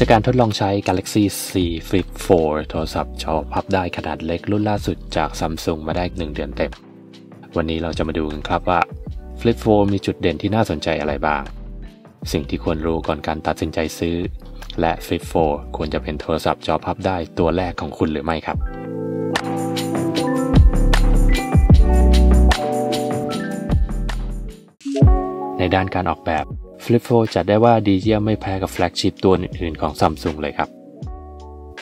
จากการทดลองใช้ Galaxy C Flip 4 โทรศัพท์จอพับได้ขนาดเล็กรุ่นล่าสุดจาก Samsung มาได้ 1 เดือนเต็ม วันนี้เราจะมาดูกันครับว่า Flip 4 มีจุดเด่นที่น่าสนใจอะไรบ้าง สิ่งที่ควรรู้ก่อนการตัดสินใจซื้อ และ Flip 4 ควรจะเป็นโทรศัพท์จอพับได้ตัวแรกของคุณหรือไม่ครับ ในด้านการออกแบบ Flip 4จัดได้ว่าดีเยี่ยมไม่แพ้กับ flagship ตัวอื่นๆของ Samsung เลยครับ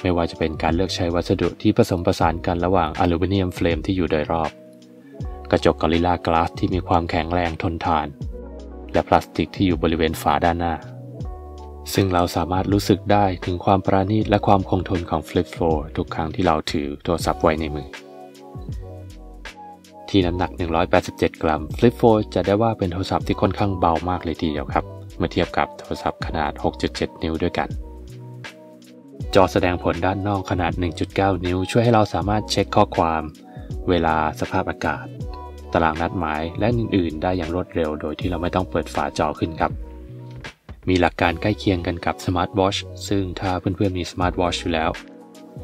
ไม่ว่าจะเป็นการเลือกใช้วัสดุที่ผสมผสานกันระหว่างอลูมิเนียม frame ที่อยู่โดยรอบ กระจก Gorilla Glass ที่มีความแข็งแรงทนทาน และพลาสติกที่อยู่บริเวณฝาด้านหน้า ซึ่งเราสามารถรู้สึกได้ถึงความประณีตและความคงทนของ Flip 4ทุกครั้งที่เราถือโทรศัพท์ไว้ในมือที่น้ำหนัก 187 กรัม Flip 4จัดได้ว่าเป็นโทรศัพท์ที่ค่อนข้างเบามากเลยทีเดียวครับ เมื่อเทียบกับโทรศัพท์ขนาด 6.7 นิ้วด้วยกัน จอแสดงผลด้านนอกขนาด 1.9 นิ้ว ช่วยให้เราสามารถเช็คข้อความ เวลาสภาพอากาศ ตารางนัดหมายและอื่น ๆ ได้อย่างรวดเร็วโดยที่เราไม่ต้องเปิดฝาจอขึ้นครับ มีหลักการใกล้เคียงกันกับ smart watch ซึ่งถ้าเพื่อนๆมี smart watch อยู่แล้ว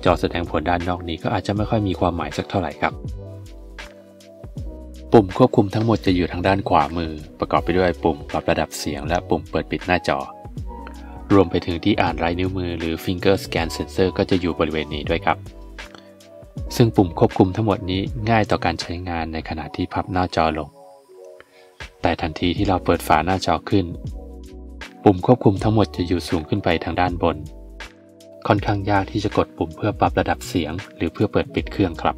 จอแสดงผลด้านนอกนี้ก็อาจจะไม่ค่อยมีความหมายสักเท่าไหร่ครับ ปุ่มควบคุมทั้งหมดจะอยู่ทางด้านขวามือ ประกอบไปด้วยปุ่มปรับระดับเสียง และปุ่มเปิดปิดหน้าจอ รวมไปถึงที่อ่านลายนิ้วมือหรือ finger scan sensor ก็จะอยู่บริเวณนี้ด้วยครับ ซึ่งปุ่มควบคุมทั้งหมดนี้ง่ายต่อการใช้งานในขณะที่พับหน้าจอลง แต่ทันทีที่เราเปิดฝาหน้าจอขึ้น ปุ่มควบคุมทั้งหมดจะอยู่สูงขึ้นไปทางด้านบน ค่อนข้างยากที่จะกดปุ่มเพื่อปรับระดับเสียง หรือเพื่อเปิดปิดเครื่องครับ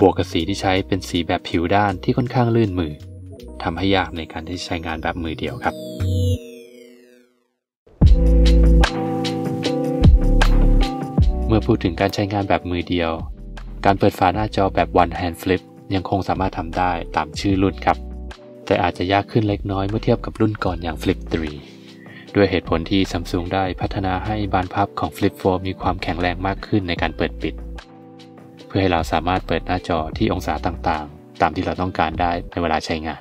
บวกกับสีที่ใช้เป็นสีแบบผิวด้านที่ค่อนข้างลื่นมือทำให้ยากในการที่ใช้งานแบบมือเดียวครับเมื่อพูดถึงการใช้งานแบบมือเดียว การเปิดฝาหน้าจอแบบ one hand flip ยังคงสามารถทำได้ตามชื่อรุ่นครับ แต่อาจจะยากขึ้นเล็กน้อยเมื่อเทียบกับรุ่นก่อนอย่าง Flip 3 ด้วยเหตุผลที่ Samsung ได้พัฒนาให้บานพับของ Flip 4 มีความแข็งแรงมากขึ้นในการเปิดปิด พื่อให้เราสามารถเปิดหน้าจอที่องศาต่างๆ ตามที่เราต้องการได้ในเวลาใช้งาน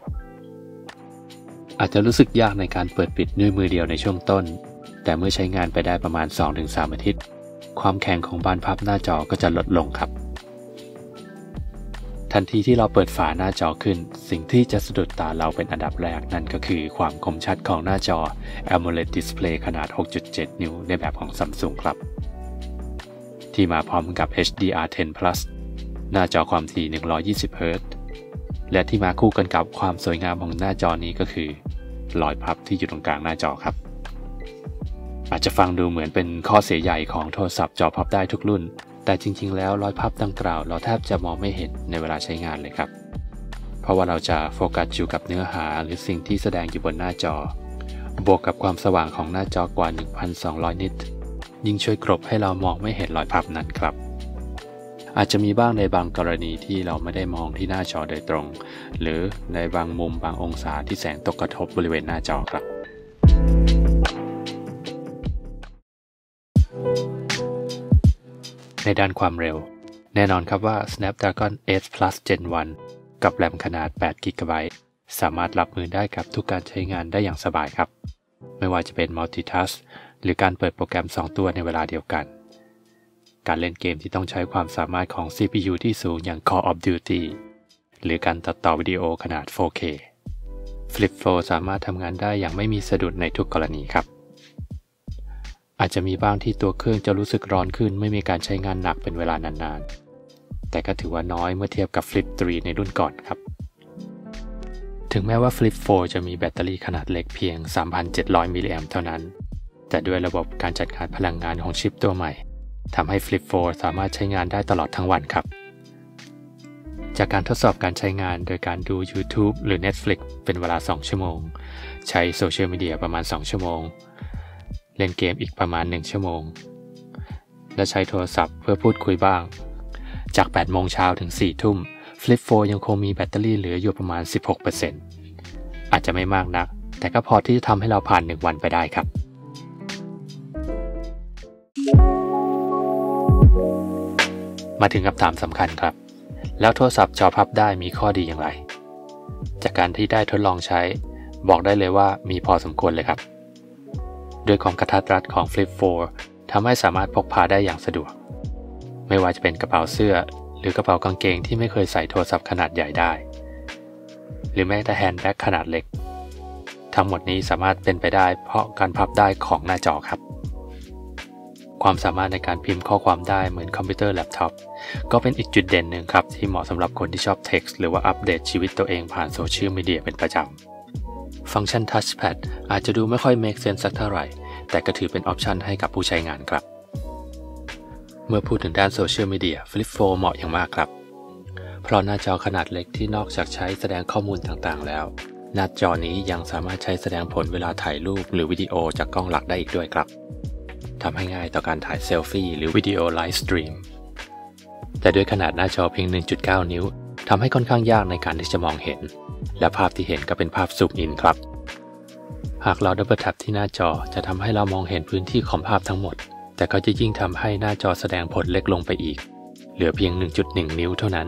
อาจจะรู้สึกยากในการเปิดปิดด้วยมือเดียวในช่วงต้น แต่เมื่อใช้งานไปได้ประมาณ 2-3 อาทิตย์ ความแข็งของบานพับหน้าจอก็จะลดลงครับ ทันทีที่เราเปิดฝาหน้าจอขึ้น สิ่งที่จะสะดุดตาเราเป็นอันดับแรกนั่นก็คือความคมชัดของหน้าจอ AMOLED Display ขนาด 6.7 นิ้วในแบบของ Samsung ครับ ที่มาพร้อมกับ HDR10 Plus หน้าจอความถี่ 120 Hz และที่มาคู่กันกับความสวยงามของหน้าจอนี้ก็คือรอยพับที่อยู่ตรงกลางหน้าจอครับ อาจจะฟังดูเหมือนเป็นข้อเสียใหญ่ของโทรศัพท์จอพับได้ทุกรุ่น แต่จริง ๆ แล้วรอยพับดังกล่าว เราแทบจะมองไม่เห็นในเวลาใช้งานเลยครับ เพราะว่าเราจะโฟกัสอยู่กับเนื้อหาหรือสิ่งที่แสดงอยู่บนหน้าจอ บวกกับความสว่างของหน้าจอกว่า 1,200 นิต ยิ่งช่วยกรบให้เรามองไม่เห็นรอยพับนั้นครับ อาจจะมีบ้างในบางกรณีที่เราไม่ได้มองที่หน้าจอโดยตรง หรือในบางมุมบางองศาที่แสงตกกระทบบริเวณหน้าจอครับในด้านความเร็ว แน่นอนครับว่า Snapdragon 8 Plus Gen 1 กับแรมขนาด 8 GB สามารถรับมือได้กับทุกการใช้งานได้อย่างสบายครับ ไม่ว่าจะเป็น Multitask หรือการเปิดโปรแกรม 2 ตัวในเวลาเดียวกัน การเล่นเกมที่ต้องใช้ความสามารถของ CPU ที่สูงอย่าง Call of Duty หรือการตัดต่อวิดีโอขนาด 4K Flip 4สามารถทำงานได้อย่างไม่มีสะดุดในทุกกรณีครับ อาจจะมีบ้างที่ตัวเครื่องจะรู้สึกร้อนขึ้นไม่มีการใช้งานหนักเป็นเวลานานๆ แต่ก็ถือว่าน้อยเมื่อเทียบกับ Flip 3 ในรุ่นก่อนครับ ถึงแม้ว่า Flip 4 จะมีแบตเตอรี่ขนาดเล็กเพียง 3,700 มิลลิแอมเท่านั้น แต่ด้วยระบบการจัดการพลังงานของชิปตัวใหม่ทำให้ Flip 4 สามารถใช้งานได้ตลอดทั้งวันครับ จากการทดสอบการใช้งานโดยการดู YouTube หรือ Netflix เป็นเวลา 2 ชั่วโมง ใช้โซเชียลมีเดียประมาณ 2 ชั่วโมง เล่นเกมอีกประมาณ 1 ชั่วโมง และใช้โทรศัพท์เพื่อพูดคุยบ้าง จาก 8 โมงเช้าถึง 4 ทุ่ม Flip 4 ยังคงมีแบตเตอรี่เหลืออยู่ประมาณ 16%อาจจะไม่มากนัก แต่ก็พอที่จะทำให้เราผ่าน 1 วันไปได้ครับ มาถึงคำถามสำคัญครับ แล้วโทรศัพท์จอพับได้มีข้อดีอย่างไร จากการที่ได้ทดลองใช้ บอกได้เลยว่ามีพอสมควรเลยครับ ด้วยความกระทัดรัดของ Flip 4ทำให้สามารถพกพาได้อย่างสะดวก ไม่ว่าจะเป็นกระเป๋าเสื้อ หรือกระเป๋ากางเกงที่ไม่เคยใส่โทรศัพท์ขนาดใหญ่ได้ หรือแม้แต่ handbag ขนาดเล็ก ทั้งหมดนี้สามารถเป็นไปได้เพราะการพับได้ของหน้าจอครับ ความสามารถในการพิมพ์ข้อความได้เหมือนคอมพิวเตอร์แล็ปท็อปก็เป็นอีกจุดเด่นหนึ่งครับที่เหมาะสำหรับคนที่ชอบเท็กซ์หรือว่าอัปเดตชีวิตตัวเองผ่านโซเชียลมีเดียเป็นประจำ ฟังก์ชัน Touchpad อาจจะดูไม่ค่อย make sense สักเท่าไหร่ แต่ก็ถือเป็น option ให้กับผู้ใช้งานครับ เมื่อพูดถึงด้านโซเชียลมีเดีย Flip 4 เหมาะอย่างมากครับ เพราะหน้าจอขนาดเล็กที่นอกจากใช้แสดงข้อมูลต่างๆ แล้ว หน้าจอนี้ยังสามารถใช้แสดงผลเวลาถ่ายรูปหรือวิดีโอจากกล้องหลักได้อีกด้วยครับ ทำให้ง่ายต่อการถ่ายเซลฟี่หรือวิดีโอ live stream แต่ด้วยขนาดหน้าจอเพียง 1.9 นิ้วทำให้ค่อนข้างยากในการที่จะมองเห็น และภาพที่เห็นก็เป็นภาพ zoom in ครับ หากเรา double tap ที่หน้าจอจะทำให้เรามองเห็นพื้นที่ของภาพทั้งหมด แต่ก็จะยิ่งทำให้หน้าจอแสดงผลเล็กลงไปอีก เหลือเพียง 1.1 นิ้วเท่านั้น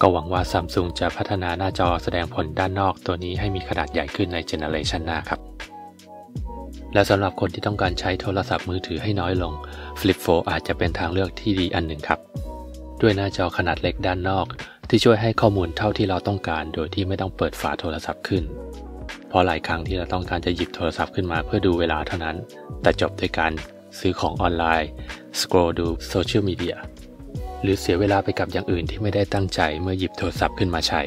ก็หวังว่าซัมซุงจะพัฒนาหน้าจอแสดงผลด้านนอกตัวนี้ให้มีขนาดใหญ่ขึ้นใน generation หน้าครับ และสำหรับคนที่ต้องการใช้โทรศัพท์มือถือให้น้อยลง Flip 4 อาจจะเป็นทางเลือกที่ดีอันหนึ่งครับ ด้วยหน้าจอขนาดเล็กด้านนอก ที่ช่วยให้ข้อมูลเท่าที่เราต้องการ โดยที่ไม่ต้องเปิดฝาโทรศัพท์ขึ้น เพราะหลายครั้งที่เราต้องการจะหยิบโทรศัพท์ขึ้นมาเพื่อดูเวลาเท่านั้น แต่จบด้วยการซื้อของออนไลน์สครอดูโซเชียลมีเดียหรือเสียเวลาไปกับอย่างอื่นที่ไม่ได้ตั้งใจเมื่อหยิบโทรศัพท์ขึ้นมาใช้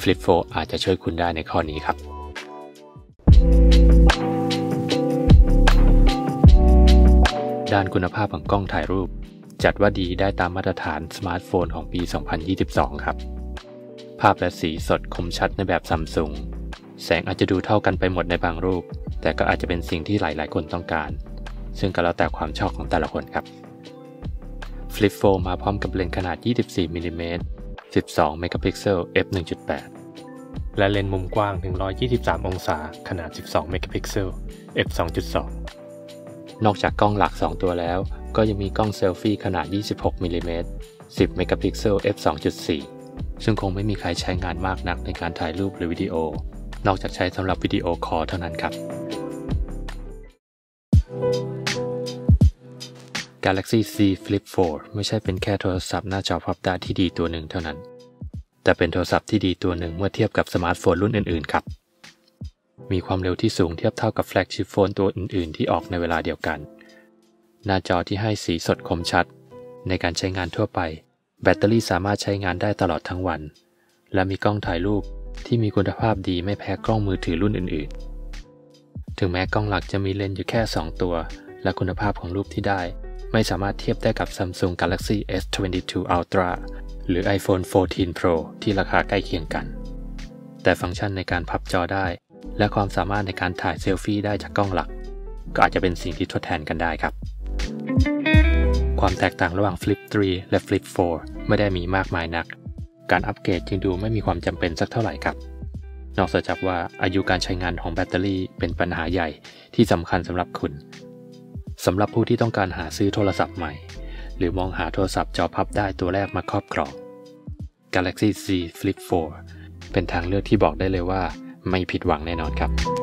Flip 4 อาจจะช่วยคุณได้ในข้อนี้ครับ ด้านคุณภาพของกล้องถ่ายรูป จัดว่าดีได้ตามมาตรฐานสมาร์ทโฟนของปี 2022 ครับ ภาพและสีสดคมชัดในแบบซัมซุงแสงอาจจะดูเท่ากันไปหมดในบางรูป แต่ก็อาจจะเป็นสิ่งที่หลาย ๆ คนต้องการ ซึ่งก็แล้วแต่ความชอบของแต่ละคนครับ Flip 4มาพร้อมกับเลนส์ขนาด 24มิลิเมตร12เมกะพิกเซล f 1.8 และเลนส์มุมกว้าง 123 องศา ขนาด 12 เมกะพิกเซล f 2.2 นอกจากกล้องหลัก 2 ตัวแล้ว ก็ยังมีกล้องเซลฟี่ขนาด 26มิลิเมตร10 เมกะพิกเซล f 2.4 ซึ่งคงไม่มีใครใช้งานมากนักในการถ่ายรูปหรือวิดีโอ นอกจากใช้สำหรับวิดีโอคอลเท่านั้นครับ Galaxy Z Flip 4 ไม่ใช่เป็นแค่โทรศัพท์หน้าจอพับได้ที่ดีตัวหนึ่งเท่านั้น แต่เป็นโทรศัพท์ที่ดีตัวหนึ่งเมื่อเทียบกับสมาร์ทโฟนรุ่นอื่นๆครับ มีความเร็วที่สูงเทียบเท่ากับ flagship phone ตัวอื่นๆ ที่ออกในเวลาเดียวกัน หน้าจอที่ให้สีสดคมชัด ในการใช้งานทั่วไป แบตเตอรี่สามารถใช้งานได้ตลอดทั้งวัน และมีกล้องถ่ายรูปที่มีคุณภาพดีไม่แพ้กล้องมือถือรุ่นอื่นๆ ถึงแม้กล้องหลักจะมีเลนส์อยู่แค่ 2 ตัว และคุณภาพของรูปที่ได้ ไม่สามารถเทียบได้กับ Samsung Galaxy S22 Ultra หรือ iPhone 14 Pro ที่ราคาใกล้เคียงกัน แต่ฟังก์ชันในการพับจอได้ และความสามารถในการถ่ายเซลฟี่ได้จากกล้องหลัก ก็อาจจะเป็นสิ่งที่ทดแทนกันได้ครับ ความแตกต่างระหว่าง Flip 3 และ Flip 4 ไม่ได้มีมากมายนัก การอัปเกรดจึงดูไม่มีความจำเป็นสักเท่าไหร่ครับ นอกจากว่าอายุการใช้งานของแบตเตอรี่เป็นปัญหาใหญ่ที่สำคัญสำหรับคุณสำหรับผู้ที่ต้องการหาซื้อโทรศัพท์ใหม่ หรือมองหาโทรศัพท์จอพับได้ตัวแรกมาครอบครอง Galaxy Z Flip 4 เป็นทางเลือกที่บอกได้เลยว่า ไม่ผิดหวังแน่นอนครับ